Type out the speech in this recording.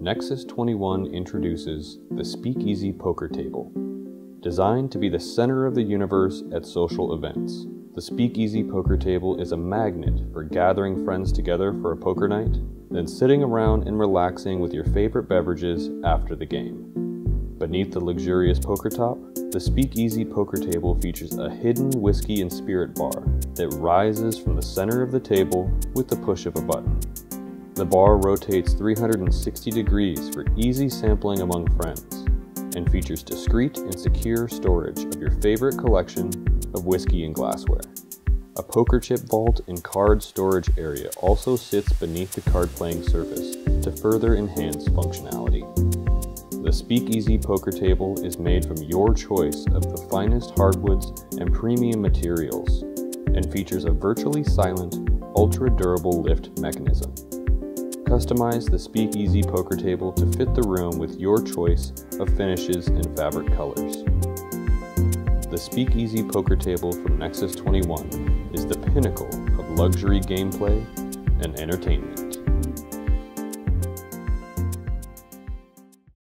Nexus 21 introduces the Speakeasy Poker Table. Designed to be the center of the universe at social events, the Speakeasy Poker Table is a magnet for gathering friends together for a poker night, then sitting around and relaxing with your favorite beverages after the game. Beneath the luxurious poker top, the Speakeasy Poker Table features a hidden whiskey and spirit bar that rises from the center of the table with the push of a button. The bar rotates 360 degrees for easy sampling among friends and features discreet and secure storage of your favorite collection of whiskey and glassware. A poker chip vault and card storage area also sits beneath the card playing surface to further enhance functionality. The Speakeasy poker table is made from your choice of the finest hardwoods and premium materials and features a virtually silent, ultra durable lift mechanism. Customize the Speakeasy poker table to fit the room with your choice of finishes and fabric colors. The Speakeasy poker table from Nexus 21 is the pinnacle of luxury gameplay and entertainment.